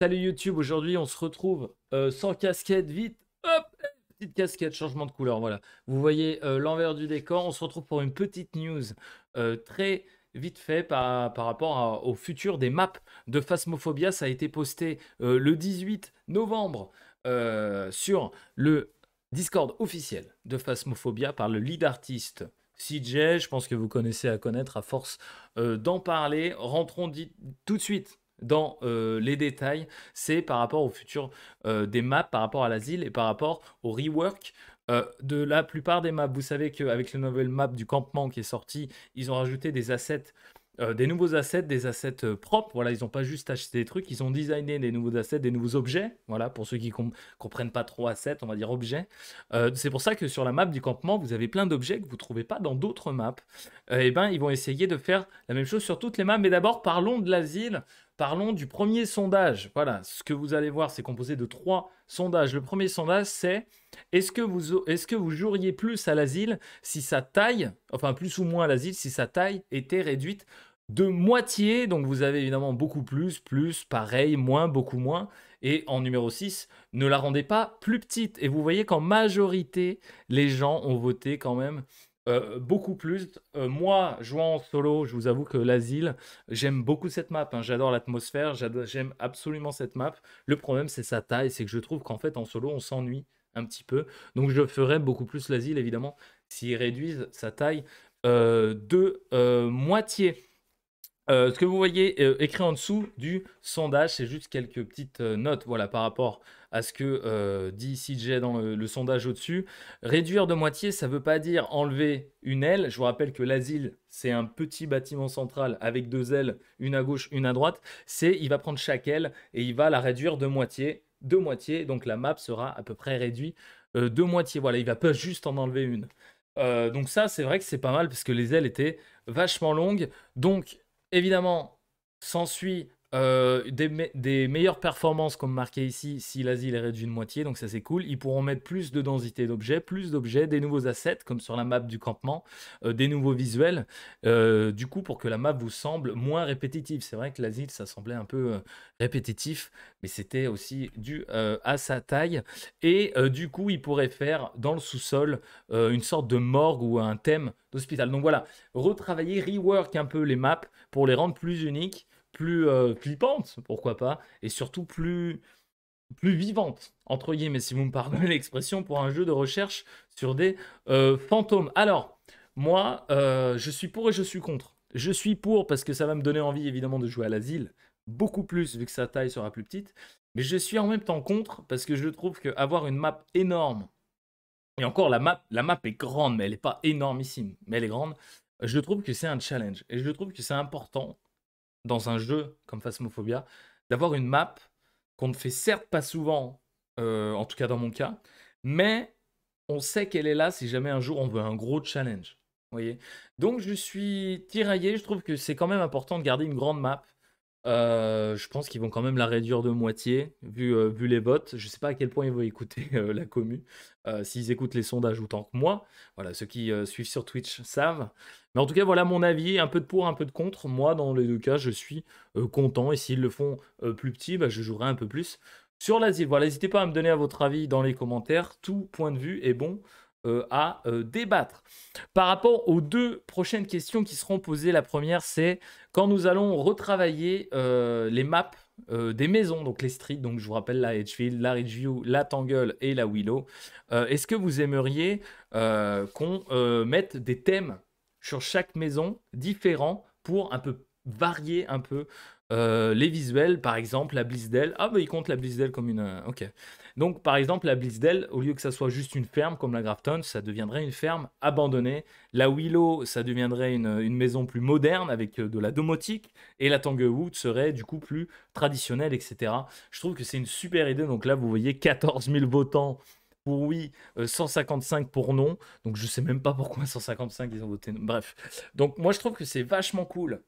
Salut YouTube, aujourd'hui on se retrouve euh, sans casquette, vite, hop, petite casquette, changement de couleur, voilà. Vous voyez euh, l'envers du décor, on se retrouve pour une petite news euh, très vite fait par, par rapport au futur des maps de Phasmophobia. Ça a été posté le 18 novembre sur le Discord officiel de Phasmophobia par le lead artiste CJ. Je pense que vous connaissez à connaître à force d'en parler. Rentrons tout de suite dans euh, les détails, c'est par rapport au futur euh, des maps, par rapport à l'asile et par rapport au rework euh, de la plupart des maps. Vous savez qu'avec le nouvel map du campement qui est sorti, ils ont rajouté des assets des nouveaux assets, des assets propres. Voilà, ils n'ont pas juste acheté des trucs, ils ont designé des nouveaux assets, des nouveaux objets. Voilà, pour ceux qui ne comprennent pas trop assets, on va dire objets. C'est pour ça que sur la map du campement, vous avez plein d'objets que vous ne trouvez pas dans d'autres maps. et ben, ils vont essayer de faire la même chose sur toutes les maps. Mais d'abord, parlons de l'asile. Parlons du premier sondage. Voilà, ce que vous allez voir, c'est composé de trois sondages. Le premier sondage, c'est est-ce que, vous, joueriez plus à l'asile si sa taille, enfin plus ou moins à l'asile, si sa taille était réduite de moitié? Donc vous avez évidemment beaucoup plus, plus, pareil, moins, beaucoup moins. Et en numéro 6, ne la rendez pas plus petite. Et vous voyez qu'en majorité, les gens ont voté quand même euh, beaucoup plus. Euh, moi, jouant en solo, je vous avoue que l'asile, j'aime beaucoup cette map. Hein. J'adore l'atmosphère, j'aime absolument cette map. Le problème, c'est sa taille. C'est que je trouve qu'en fait, en solo, on s'ennuie un petit peu. Donc, je ferais beaucoup plus l'asile, évidemment, s'ils réduisent sa taille euh, de moitié. Ce que vous voyez écrit en dessous du sondage, c'est juste quelques petites notes voilà, par rapport à ce que euh, dit CJ dans le, sondage au-dessus. Réduire de moitié, ça ne veut pas dire enlever une aile. Je vous rappelle que l'asile, c'est un petit bâtiment central avec deux ailes, une à gauche, une à droite. C'est, il va prendre chaque aile et il va la réduire de moitié. De moitié, donc la map sera à peu près réduite euh, de moitié. Voilà, il va pas juste en enlever une. Euh, donc ça, c'est vrai que c'est pas mal parce que les ailes étaient vachement longues. Donc, évidemment, s'ensuit euh, des, meilleures performances comme marqué ici si l'asile est réduit de moitié, donc ça c'est cool. Ils pourront mettre plus de densité d'objets, plus d'objets, des nouveaux assets comme sur la map du campement, euh, des nouveaux visuels, euh, du coup pour que la map vous semble moins répétitive. C'est vrai que l'asile ça semblait un peu répétitif, mais c'était aussi dû à sa taille. Et du coup ils pourraient faire dans le sous-sol une sorte de morgue ou un thème d'hôpital. Donc voilà, retravailler, rework un peu les maps pour les rendre plus uniques plus euh, pourquoi pas, et surtout plus, plus vivante, entre guillemets, si vous me pardonnez l'expression, pour un jeu de recherche sur des euh, fantômes. Alors, moi, euh, je suis pour et je suis contre. Je suis pour parce que ça va me donner envie, évidemment, de jouer à l'asile, beaucoup plus, vu que sa taille sera plus petite. Mais je suis en même temps contre parce que je trouve qu'avoir une map énorme, et encore, la map, la map est grande, mais elle n'est pas énormissime, mais elle est grande. Je trouve que c'est un challenge. Et je trouve que c'est important dans un jeu comme Phasmophobia, d'avoir une map qu'on ne fait certes pas souvent, euh, en tout cas dans mon cas, mais on sait qu'elle est là si jamais un jour on veut un gros challenge. Voyez Donc je suis tiraillé, je trouve que c'est quand même important de garder une grande map. Euh, je pense qu'ils vont quand même la réduire de moitié, vu, euh, les votes. Je ne sais pas à quel point ils vont écouter la commu, s'ils écoutent les sondages autant que moi. Voilà, ceux qui suivent sur Twitch savent. Mais en tout cas, voilà mon avis, un peu de pour, un peu de contre. Moi, dans les deux cas, je suis euh, content. Et s'ils le font euh, plus petit, bah, je jouerai un peu plus sur l'asile. Voilà, n'hésitez pas à me donner à votre avis dans les commentaires. Tout point de vue est bon euh, à débattre. Par rapport aux deux prochaines questions qui seront posées, la première, c'est quand nous allons retravailler les maps des maisons, donc les streets, donc je vous rappelle la Edgefield, la Ridgeview, la Tangle et la Willow. Est-ce que vous aimeriez qu'on mette des thèmes sur chaque maison différent pour un peu varier un peu euh, les visuels? Par exemple, la Blissdale. Ah, bah, il compte la Blissdale comme une. Euh, ok. Donc, par exemple, la Blissdale, au lieu que ça soit juste une ferme comme la Grafton, ça deviendrait une ferme abandonnée. La Willow, ça deviendrait une, maison plus moderne avec euh, de la domotique. Et la Tanglewood serait du coup plus traditionnelle, etc. Je trouve que c'est une super idée. Donc là, vous voyez 14 000 votants pour oui, 155 euh, pour non. Donc je sais même pas pourquoi 155 ils ont voté. Bref. Donc moi je trouve que c'est vachement cool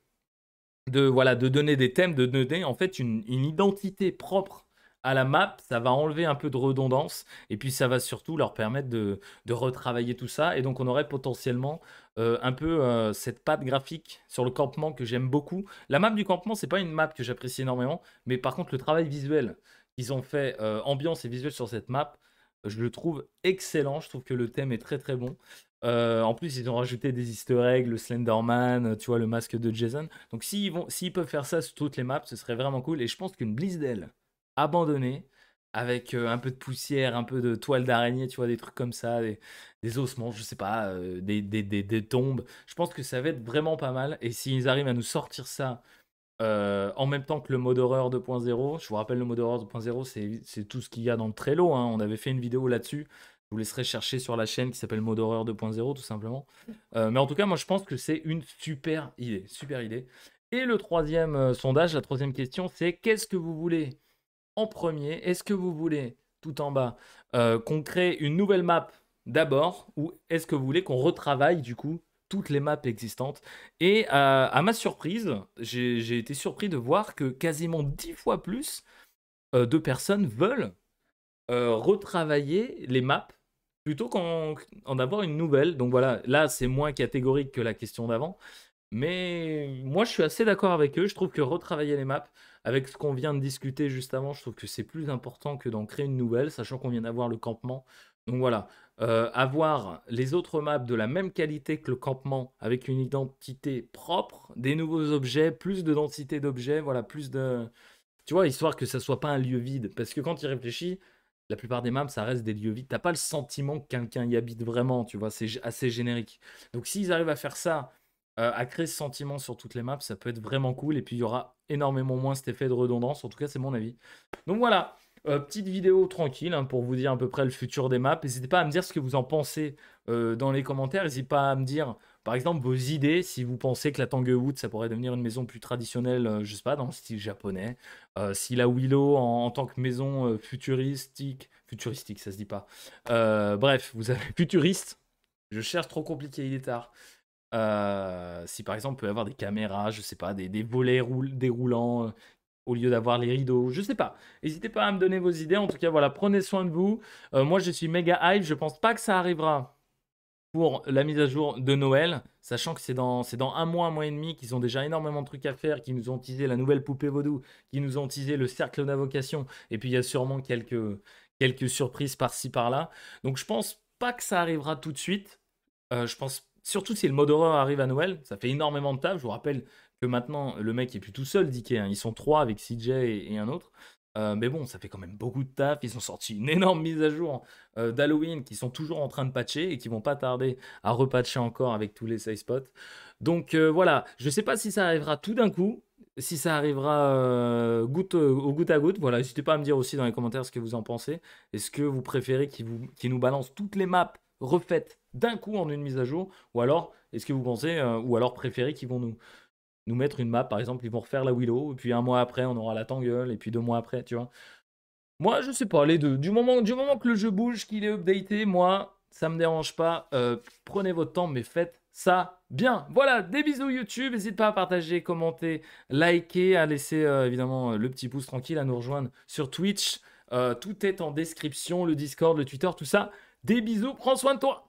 de voilà de donner des thèmes, de donner en fait une, identité propre à la map, ça va enlever un peu de redondance et puis ça va surtout leur permettre de, retravailler tout ça. Et donc on aurait potentiellement euh, un peu euh, cette patte graphique sur le campement que j'aime beaucoup. La map du campement, c'est pas une map que j'apprécie énormément, mais par contre le travail visuel qu'ils ont fait, euh, ambiance et visuel sur cette map, je le trouve excellent. Je trouve que le thème est très très bon. en plus, ils ont rajouté des easter eggs, le Slenderman, tu vois, le masque de Jason. Donc s'ils, peuvent faire ça sur toutes les maps, ce serait vraiment cool. Et je pense qu'une Blizzard abandonné, avec euh, un peu de poussière, un peu de toile d'araignée, tu vois, des trucs comme ça, des, ossements, je sais pas, euh, des, des, tombes. Je pense que ça va être vraiment pas mal. Et s'ils arrivent à nous sortir ça euh, en même temps que le mode horreur 2.0, je vous rappelle, le mode horreur 2.0, c'est tout ce qu'il y a dans le Trello. Hein. On avait fait une vidéo là-dessus. Je vous laisserai chercher sur la chaîne qui s'appelle Mode Horreur 2.0, tout simplement. mais en tout cas, moi, je pense que c'est une super idée. Super idée. Et le troisième sondage, la troisième question, c'est qu'est-ce que vous voulez en premier. Est-ce que vous voulez, tout en bas, euh, qu'on crée une nouvelle map d'abord ou est-ce que vous voulez qu'on retravaille du coup toutes les maps existantes? Et euh, à ma surprise, j'ai été surpris de voir que quasiment dix fois plus euh, de personnes veulent retravailler les maps plutôt qu'en avoir une nouvelle. Donc voilà, là c'est moins catégorique que la question d'avant. Mais moi je suis assez d'accord avec eux. Je trouve que retravailler les maps, avec ce qu'on vient de discuter juste avant, je trouve que c'est plus important que d'en créer une nouvelle, sachant qu'on vient d'avoir le campement. Donc voilà, euh, avoir les autres maps de la même qualité que le campement, avec une identité propre, des nouveaux objets, plus de densité d'objets, voilà, plus de... Tu vois, histoire que ça soit pas un lieu vide. Parce que quand tu réfléchis, la plupart des maps, ça reste des lieux vides. T'as pas le sentiment que quelqu'un y habite vraiment, tu vois, c'est assez générique. Donc s'ils arrivent à faire ça euh, à créer ce sentiment sur toutes les maps, ça peut être vraiment cool. Et puis il y aura énormément moins cet effet de redondance. En tout cas, c'est mon avis. Donc voilà, euh, petite vidéo tranquille hein, pour vous dire à peu près le futur des maps. N'hésitez pas à me dire ce que vous en pensez euh, dans les commentaires. N'hésitez pas à me dire, par exemple, vos idées. Si vous pensez que la Tanglewood, ça pourrait devenir une maison plus traditionnelle, je sais pas, dans le style japonais. si la Willow, en, en tant que maison futuristique, futuristique, ça se dit pas. bref, vous avez futuriste. Je cherche trop compliqué, il est tard. Euh, si par exemple, il peut avoir des caméras, je sais pas, des, des volets déroulants euh, au lieu d'avoir les rideaux, je sais pas. N'hésitez pas à me donner vos idées. En tout cas, voilà, prenez soin de vous. Euh, moi, je suis méga hype. Je pense pas que ça arrivera pour la mise à jour de Noël, sachant que c'est dans, dans un mois, un mois et demi qu'ils ont déjà énormément de trucs à faire, qui nous ont teasé la nouvelle poupée vaudou, qui nous ont teasé le cercle d'invocation, et puis il y a sûrement quelques, quelques surprises par-ci par-là. Donc je pense pas que ça arrivera tout de suite. je pense surtout si le mode horreur arrive à Noël, ça fait énormément de taf. Je vous rappelle que maintenant, le mec est plus tout seul, DK. Hein. Ils sont trois avec CJ et, un autre. Euh, mais bon, ça fait quand même beaucoup de taf. Ils ont sorti une énorme mise à jour euh, d'Halloween qui sont toujours en train de patcher et qui vont pas tarder à repatcher encore avec tous les save spots. Donc euh, voilà, je sais pas si ça arrivera tout d'un coup, si ça arrivera goutte, au goutte à goutte. Voilà, n'hésitez pas à me dire aussi dans les commentaires ce que vous en pensez. Est-ce que vous préférez qu'ils nous balancent toutes les maps refaites d'un coup en une mise à jour Ou alors, est-ce que vous pensez, euh, ou alors préférez qu'ils vont nous, nous mettre une map, par exemple, ils vont refaire la Willow, et puis un mois après, on aura la Tangle, et puis deux mois après, tu vois Moi, je sais pas, les deux. Du moment, du moment que le jeu bouge, qu'il est updaté, moi, ça me dérange pas. Euh, prenez votre temps, mais faites ça bien. Voilà, des bisous YouTube. N'hésitez pas à partager, commenter, liker, à laisser euh, évidemment le petit pouce tranquille, à nous rejoindre sur Twitch. tout est en description, le Discord, le Twitter, tout ça. Des bisous, prends soin de toi